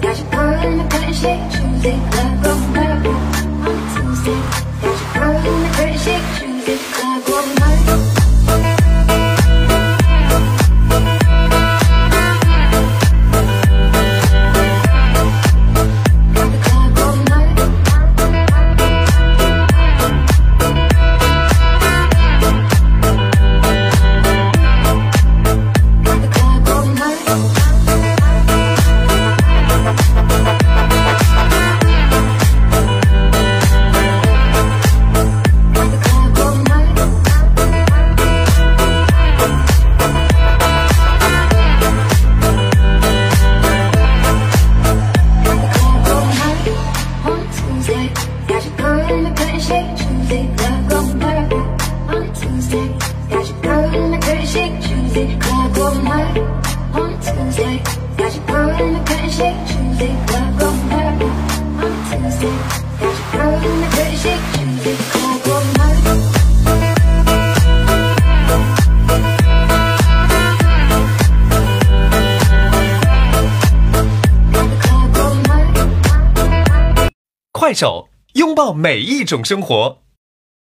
Got your girl in the pretty shake Tuesday. Club going murder on Tuesday. Got your girl in the pretty shake Tuesday. Got your girl in the pretty shake Tuesday. Club going murder on a Tuesday. Got your girl in the pretty shake Tuesday. Club going murder on a Tuesday. Got your girl in the pretty shake Tuesday. Club going murder on a Tuesday. Got your girl in the pretty shake Tuesday. Club going 快手，拥抱每一种生活。